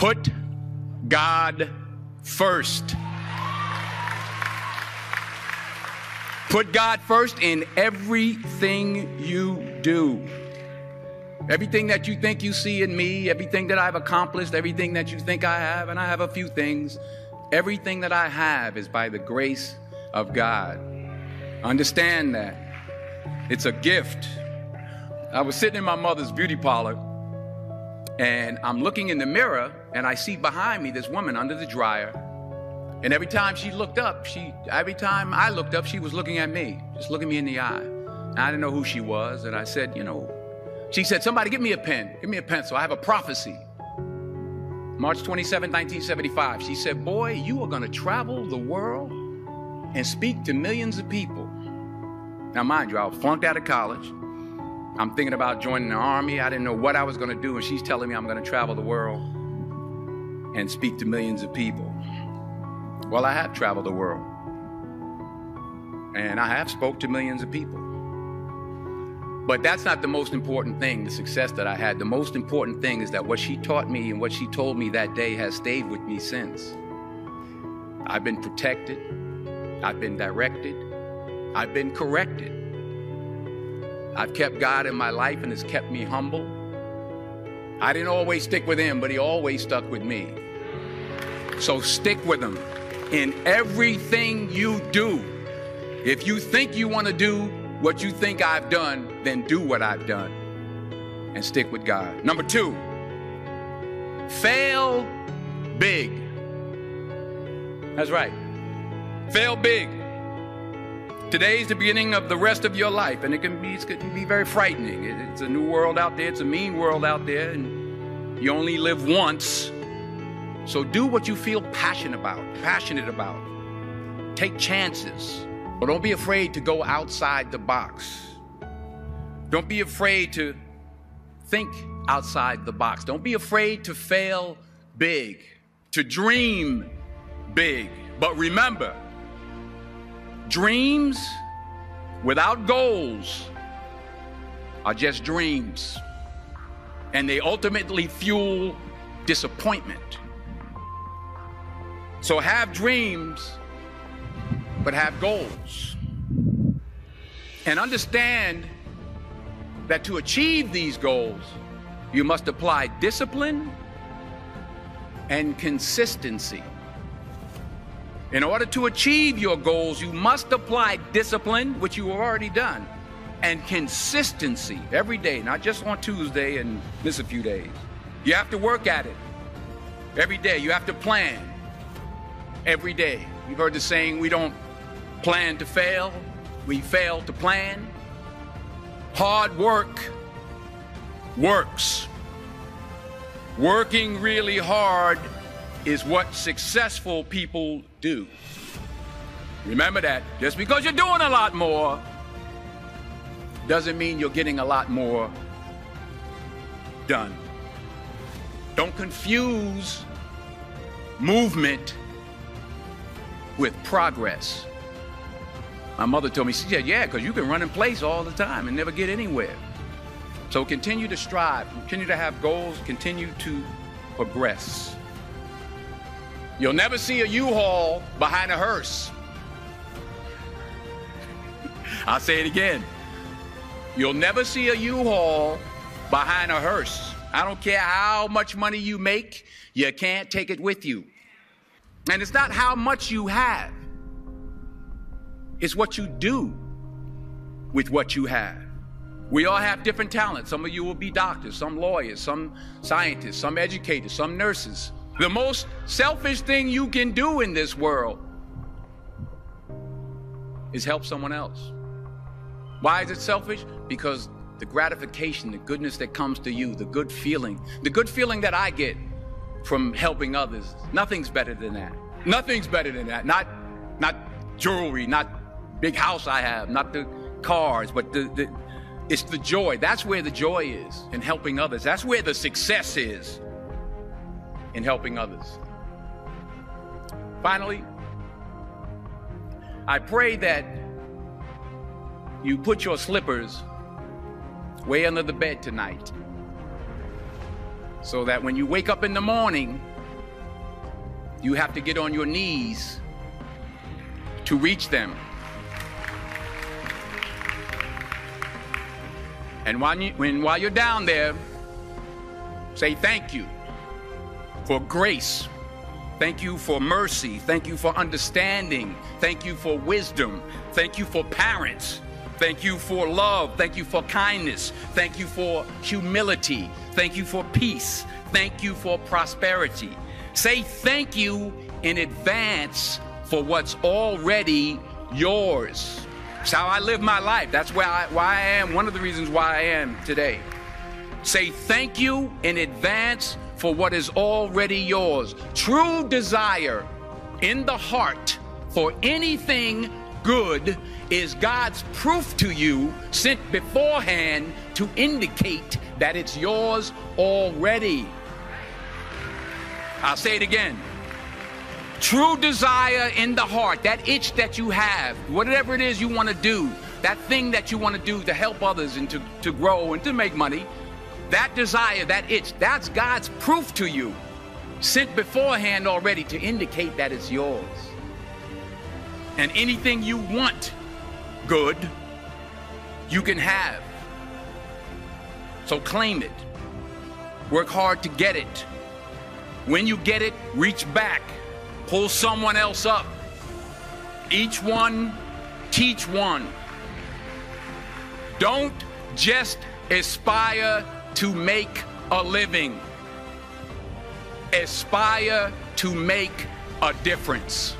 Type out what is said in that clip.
Put God first. Put God first in everything you do. Everything that you think you see in me, everything that I've accomplished, everything that you think I have, and I have a few things, everything that I have is by the grace of God. Understand that. It's a gift. I was sitting in my mother's beauty parlor and I'm looking in the mirror and I see behind me this woman under the dryer and every time she looked up, she every time I looked up, she was looking at me, just looking me in the eye. And I didn't know who she was, and I said, you know, she said, somebody give me a pen, give me a pencil. I have a prophecy. March 27, 1975. She said, Boy, you are going to travel the world and speak to millions of people. Now, mind you, I was flunked out of college. I'm thinking about joining the army. I didn't know what I was going to do, and she's telling me I'm going to travel the world and speak to millions of people. Well, I have traveled the world. And I have spoke to millions of people. But that's not the most important thing, the success that I had. The most important thing is that what she taught me and what she told me that day has stayed with me since. I've been protected, I've been directed, I've been corrected. I've kept God in my life and it's kept me humble. I didn't always stick with him, but he always stuck with me. So stick with him in everything you do. If you think you want to do what you think I've done, then do what I've done and stick with God. Number two, fail big. That's right. Fail big. Today's the beginning of the rest of your life, and it can be, it can be very frightening. It's a new world out there, it's a mean world out there, and you only live once. So do what you feel passionate about, passionate about. Take chances. But don't be afraid to go outside the box. Don't be afraid to think outside the box. Don't be afraid to fail big, to dream big. But remember, dreams without goals are just dreams. And they ultimately fuel disappointment. So have dreams, but have goals. And understand that to achieve these goals, you must apply discipline and consistency. In order to achieve your goals, you must apply discipline, which you have already done, and consistency every day, not just on Tuesday and miss a few days. You have to work at it every day. You have to plan every day. You've heard the saying, we don't plan to fail, we fail to plan. Hard work works. Working really hard is what successful people do. Remember that. Just because you're doing a lot more doesn't mean you're getting a lot more done. Don't confuse movement with progress. My mother told me, she said, yeah, because you can run in place all the time and never get anywhere. So continue to strive, continue to have goals, continue to progress. You'll never see a U-Haul behind a hearse. I'll say it again. You'll never see a U-Haul behind a hearse. I don't care how much money you make, you can't take it with you. And it's not how much you have, it's what you do with what you have. We all have different talents. Some of you will be doctors, some lawyers, some scientists, some educators, some nurses. The most selfish thing you can do in this world is help someone else. Why is it selfish? Because the gratification, the goodness that comes to you, the good feeling, the good feeling that I get from helping others. Nothing's better than that. Nothing's better than that. Not, not jewelry, not big house I have, not the cars, but the, the it's the joy. That's where the joy is in helping others. That's where the success is in helping others. Finally, I pray that you put your slippers way under the bed tonight so that when you wake up in the morning, you have to get on your knees to reach them. And while, you, when, while you're down there, say thank you for grace. Thank you for mercy. Thank you for understanding. Thank you for wisdom. Thank you for parents. Thank you for love. Thank you for kindness. Thank you for humility. Thank you for peace. Thank you for prosperity. Say thank you in advance for what's already yours. It's how I live my life. That's why I, why I am, one of the reasons why I am today. Say thank you in advance for what is already yours. True desire in the heart for anything good is God's proof to you sent beforehand to indicate that it's yours already. I'll say it again. True desire in the heart, that itch that you have, whatever it is you want to do, that thing that you want to do to help others and to, to grow and to make money, that desire, that itch, that's God's proof to you, sent beforehand already to indicate that it's yours. And anything you want good, you can have. So claim it. Work hard to get it. When you get it, reach back pull someone else up. Each one, teach one. Don't just aspire to make a living, aspire to make a difference.